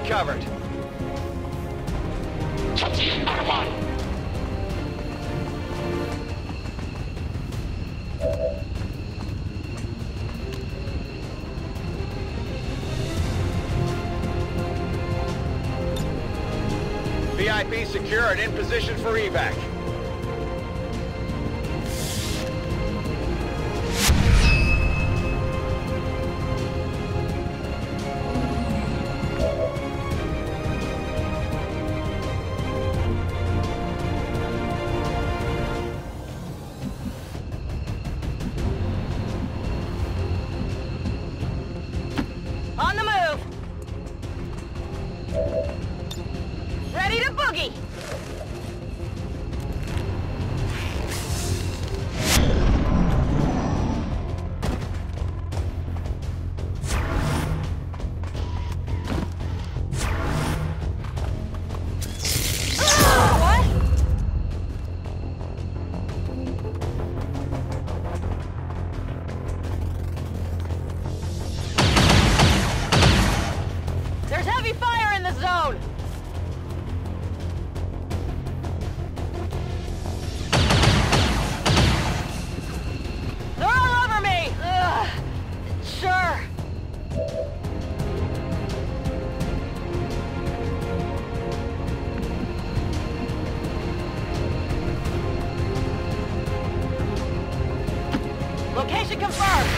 covered. VIP secured, in position for evac. Location confirmed!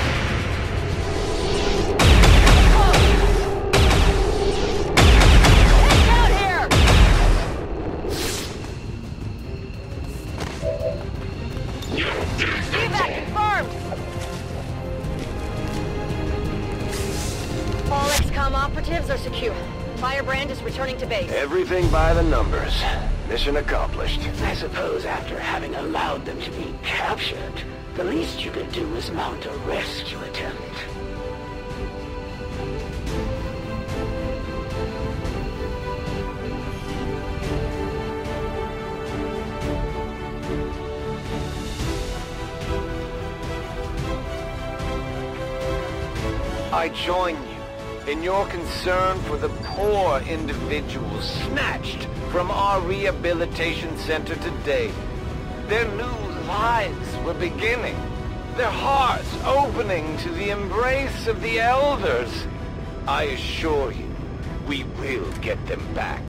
Get out here! Evac confirmed! All XCOM operatives are secure. Firebrand is returning to base. Everything by the numbers. Mission accomplished. I suppose after having allowed them to be captured, the least you could do is mount a rescue attempt. I join you in your concern for the poor individuals snatched from our rehabilitation center today. Their new lives were beginning. Their hearts opening to the embrace of the elders. I assure you, we will get them back.